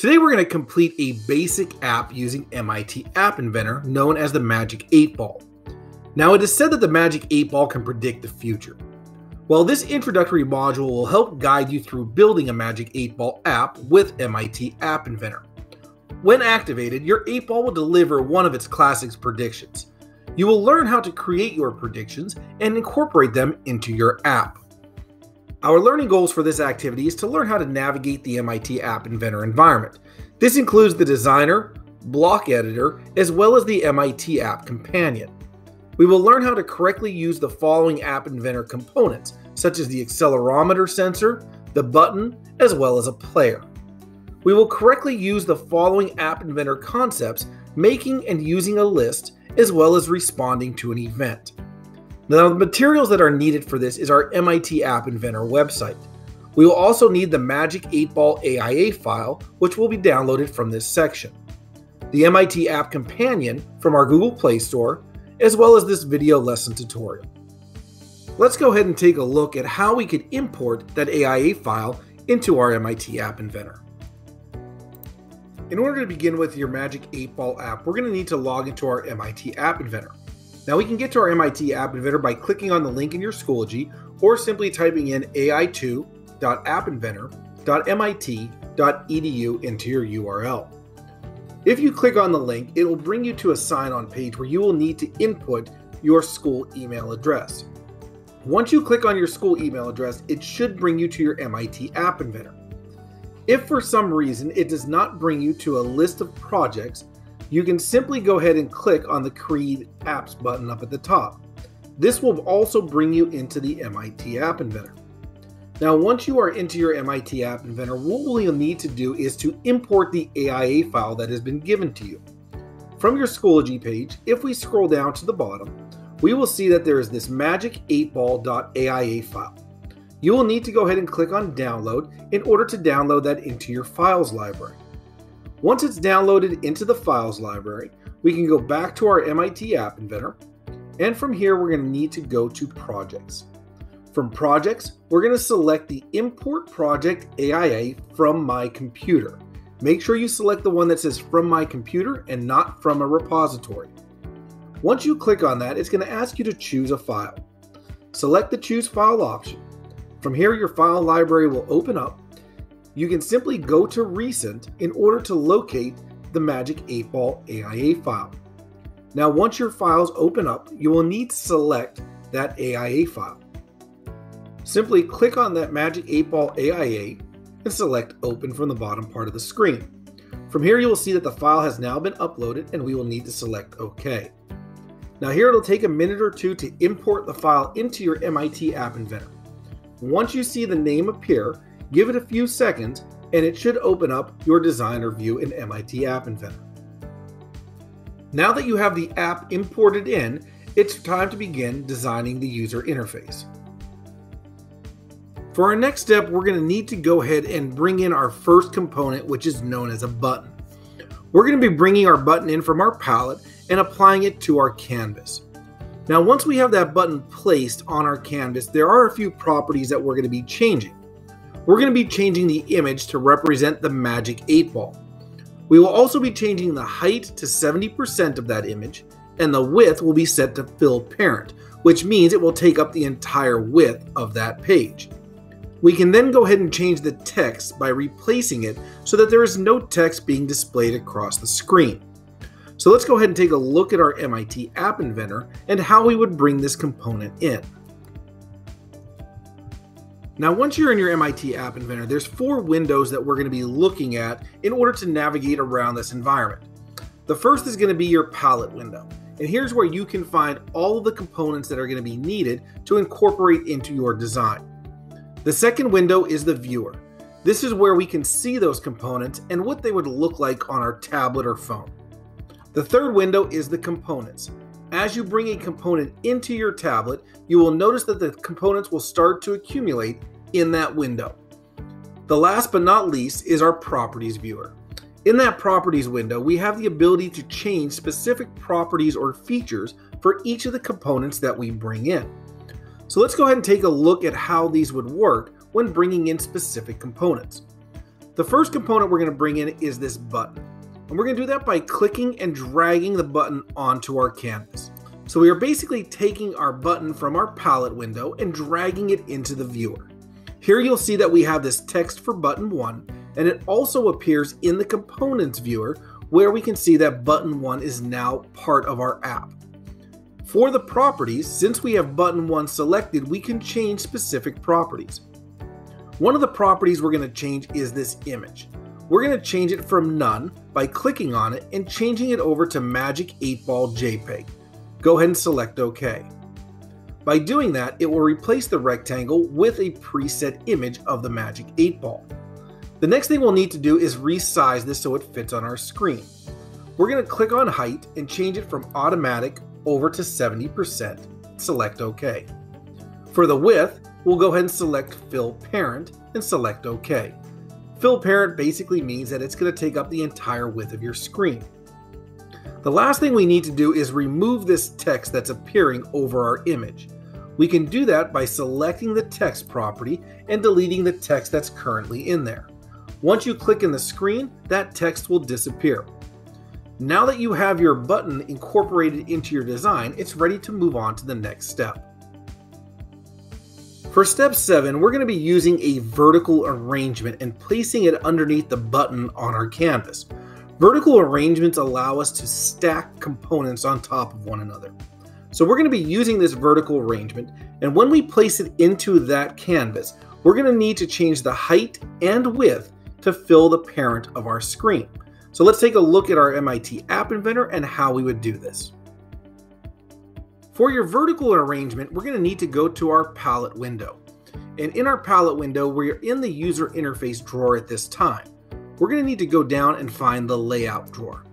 Today we're going to complete a basic app using MIT App Inventor known as the Magic 8 Ball. Now it is said that the Magic 8 Ball can predict the future. Well, this introductory module will help guide you through building a Magic 8 Ball app with MIT App Inventor. When activated, your 8 Ball will deliver one of its classics predictions. You will learn how to create your predictions and incorporate them into your app. Our learning goals for this activity is to learn how to navigate the MIT App Inventor environment. This includes the designer, block editor, as well as the MIT App Companion. We will learn how to correctly use the following App Inventor components, such as the accelerometer sensor, the button, as well as a player. We will correctly use the following App Inventor concepts, making and using a list, as well as responding to an event. Now, the materials that are needed for this is our MIT App Inventor website. We will also need the Magic 8 Ball AIA file, which will be downloaded from this section, the MIT App Companion from our Google Play Store, as well as this video lesson tutorial. Let's go ahead and take a look at how we could import that AIA file into our MIT App Inventor. In order to begin with your Magic 8 Ball app, we're going to need to log into our MIT App Inventor. Now we can get to our MIT App Inventor by clicking on the link in your Schoology or simply typing in ai2.appinventor.mit.edu into your URL. If you click on the link, it will bring you to a sign on page where you will need to input your school email address. Once you click on your school email address, it should bring you to your MIT App Inventor. If for some reason it does not bring you to a list of projects, you can simply go ahead and click on the Create Apps button up at the top. This will also bring you into the MIT App Inventor. Now, once you are into your MIT App Inventor, what we'll need to do is to import the AIA file that has been given to you. From your Schoology page, if we scroll down to the bottom, we will see that there is this magic 8ball.aia file. You will need to go ahead and click on download in order to download that into your files library. Once it's downloaded into the files library, we can go back to our MIT App Inventor, and from here we're going to need to go to Projects. From Projects, we're going to select the Import Project AIA from my computer. Make sure you select the one that says from my computer and not from a repository. Once you click on that, it's going to ask you to choose a file. Select the Choose File option. From here, your file library will open up you can simply go to Recent in order to locate the Magic 8 Ball AIA file. Now, once your files open up, you will need to select that AIA file. Simply click on that Magic 8 Ball AIA and select Open from the bottom part of the screen. From here, you will see that the file has now been uploaded and we will need to select OK. Now here it'll take a minute or two to import the file into your MIT App Inventor. Once you see the name appear, Give it a few seconds and it should open up your designer view in MIT App Inventor. Now that you have the app imported in, it's time to begin designing the user interface. For our next step, we're going to need to go ahead and bring in our first component, which is known as a button. We're going to be bringing our button in from our palette and applying it to our canvas. Now, once we have that button placed on our canvas, there are a few properties that we're going to be changing we're going to be changing the image to represent the magic 8 ball. We will also be changing the height to 70% of that image, and the width will be set to fill parent, which means it will take up the entire width of that page. We can then go ahead and change the text by replacing it so that there is no text being displayed across the screen. So let's go ahead and take a look at our MIT App Inventor and how we would bring this component in. Now, once you're in your MIT App Inventor, there's four windows that we're going to be looking at in order to navigate around this environment. The first is going to be your palette window. And here's where you can find all of the components that are going to be needed to incorporate into your design. The second window is the viewer. This is where we can see those components and what they would look like on our tablet or phone. The third window is the components. As you bring a component into your tablet, you will notice that the components will start to accumulate in that window. The last but not least is our properties viewer. In that properties window, we have the ability to change specific properties or features for each of the components that we bring in. So let's go ahead and take a look at how these would work when bringing in specific components. The first component we're going to bring in is this button. And we're going to do that by clicking and dragging the button onto our canvas. So we are basically taking our button from our palette window and dragging it into the viewer. Here you'll see that we have this text for button 1 and it also appears in the components viewer where we can see that button 1 is now part of our app. For the properties, since we have button 1 selected, we can change specific properties. One of the properties we're going to change is this image. We're going to change it from none by clicking on it and changing it over to Magic 8 Ball JPEG. Go ahead and select OK. By doing that, it will replace the rectangle with a preset image of the Magic 8 Ball. The next thing we'll need to do is resize this so it fits on our screen. We're going to click on height and change it from automatic over to 70%. Select OK. For the width, we'll go ahead and select Fill Parent and select OK. Fill Parent basically means that it's going to take up the entire width of your screen. The last thing we need to do is remove this text that's appearing over our image. We can do that by selecting the text property and deleting the text that's currently in there. Once you click in the screen, that text will disappear. Now that you have your button incorporated into your design, it's ready to move on to the next step. For step 7, we're going to be using a vertical arrangement and placing it underneath the button on our canvas. Vertical arrangements allow us to stack components on top of one another. So we're going to be using this vertical arrangement, and when we place it into that canvas, we're going to need to change the height and width to fill the parent of our screen. So let's take a look at our MIT App Inventor and how we would do this. For your vertical arrangement, we're going to need to go to our palette window. And in our palette window, we're in the user interface drawer at this time. We're going to need to go down and find the layout drawer.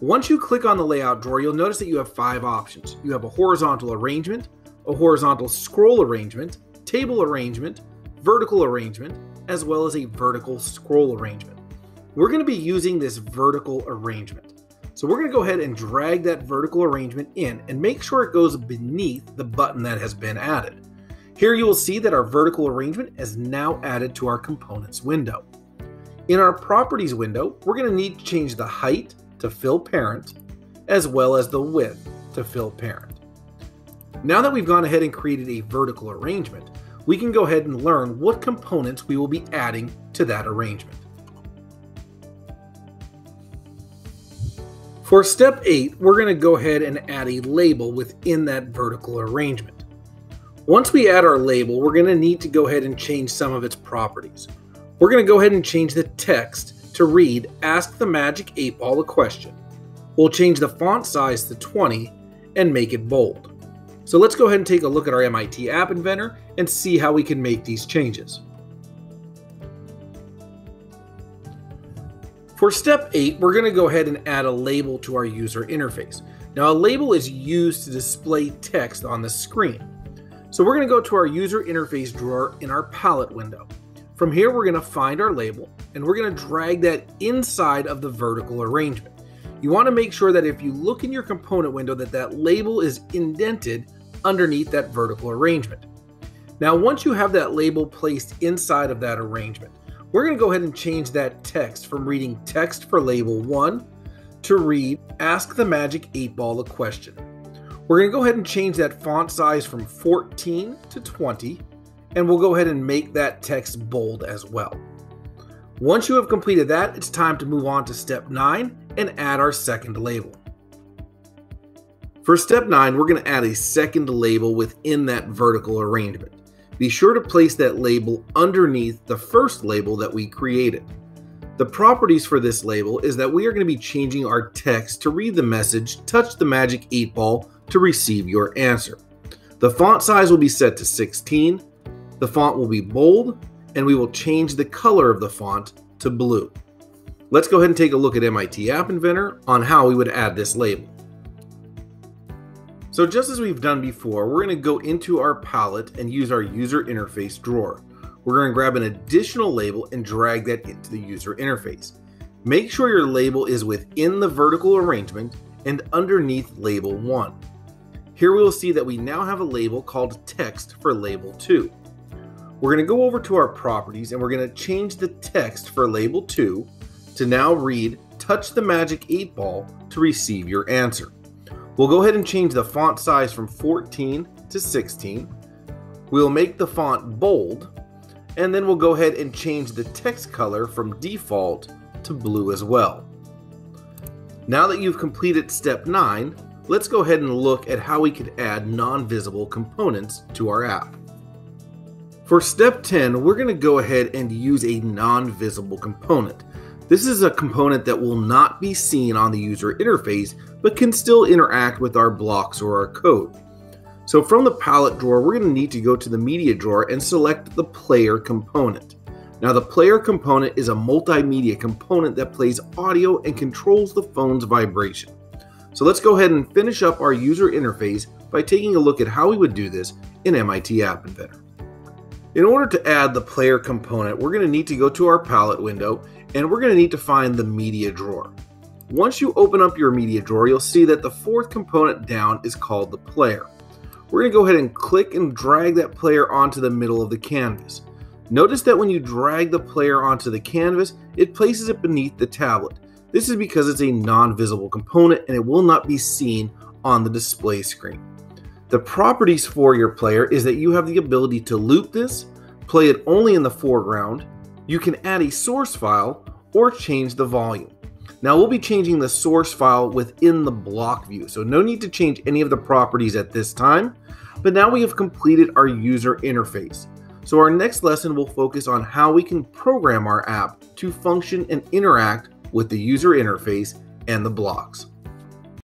Once you click on the layout drawer, you'll notice that you have five options. You have a horizontal arrangement, a horizontal scroll arrangement, table arrangement, vertical arrangement, as well as a vertical scroll arrangement we're going to be using this vertical arrangement. So we're going to go ahead and drag that vertical arrangement in and make sure it goes beneath the button that has been added. Here you will see that our vertical arrangement is now added to our components window. In our properties window, we're going to need to change the height to fill parent as well as the width to fill parent. Now that we've gone ahead and created a vertical arrangement, we can go ahead and learn what components we will be adding to that arrangement. For step 8, we're going to go ahead and add a label within that vertical arrangement. Once we add our label, we're going to need to go ahead and change some of its properties. We're going to go ahead and change the text to read Ask the Magic 8 Ball a question. We'll change the font size to 20 and make it bold. So let's go ahead and take a look at our MIT App Inventor and see how we can make these changes. For step 8, we're going to go ahead and add a label to our user interface. Now a label is used to display text on the screen. So we're going to go to our user interface drawer in our palette window. From here we're going to find our label and we're going to drag that inside of the vertical arrangement. You want to make sure that if you look in your component window that that label is indented underneath that vertical arrangement. Now once you have that label placed inside of that arrangement, we're going to go ahead and change that text from reading text for label 1 to read Ask the Magic 8 Ball a question. We're going to go ahead and change that font size from 14 to 20, and we'll go ahead and make that text bold as well. Once you have completed that, it's time to move on to step 9 and add our second label. For step 9, we're going to add a second label within that vertical arrangement be sure to place that label underneath the first label that we created. The properties for this label is that we are going to be changing our text to read the message, touch the magic 8 ball to receive your answer. The font size will be set to 16, the font will be bold, and we will change the color of the font to blue. Let's go ahead and take a look at MIT App Inventor on how we would add this label. So just as we've done before, we're going to go into our palette and use our user interface drawer. We're going to grab an additional label and drag that into the user interface. Make sure your label is within the vertical arrangement and underneath label 1. Here we will see that we now have a label called text for label 2. we're going to go over to our properties and we're going to change the text for label 2 to now read touch the magic 8 ball to receive your answer. We'll go ahead and change the font size from 14 to 16. We'll make the font bold and then we'll go ahead and change the text color from default to blue as well. Now that you've completed step 9, let's go ahead and look at how we could add non-visible components to our app. For step 10, we're going to go ahead and use a non-visible component. This is a component that will not be seen on the user interface, but can still interact with our blocks or our code. So from the palette drawer, we're going to need to go to the media drawer and select the player component. Now the player component is a multimedia component that plays audio and controls the phone's vibration. So let's go ahead and finish up our user interface by taking a look at how we would do this in MIT App Inventor. In order to add the player component, we're going to need to go to our palette window and we're going to need to find the media drawer. Once you open up your media drawer, you'll see that the fourth component down is called the player. We're going to go ahead and click and drag that player onto the middle of the canvas. Notice that when you drag the player onto the canvas, it places it beneath the tablet. This is because it's a non-visible component and it will not be seen on the display screen. The properties for your player is that you have the ability to loop this, play it only in the foreground, you can add a source file, or change the volume. Now we'll be changing the source file within the block view, so no need to change any of the properties at this time, but now we have completed our user interface. So our next lesson will focus on how we can program our app to function and interact with the user interface and the blocks.